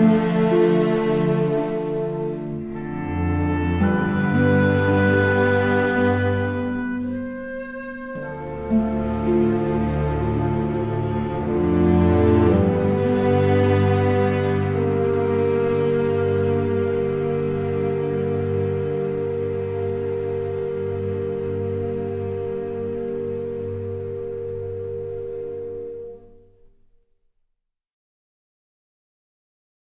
Música